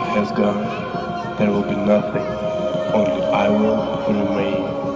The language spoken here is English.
has gone, there will be nothing, only I will remain.